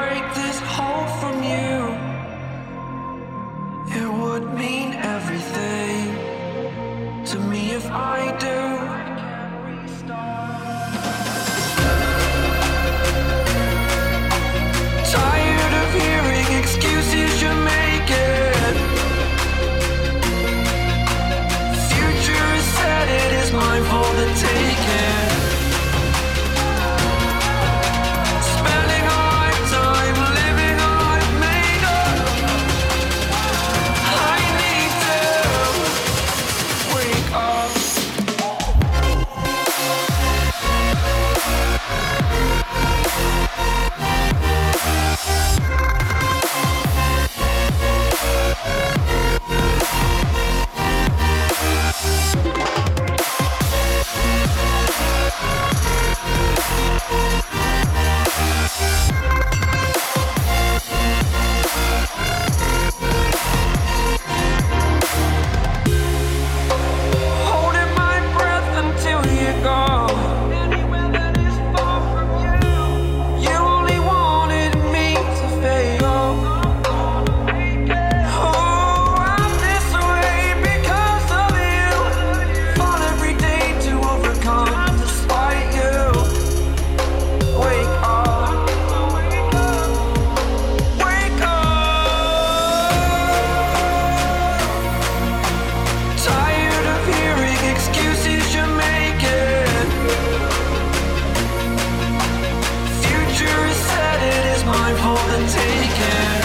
Break this hold Is for the taking.